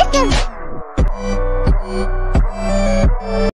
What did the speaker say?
Listen.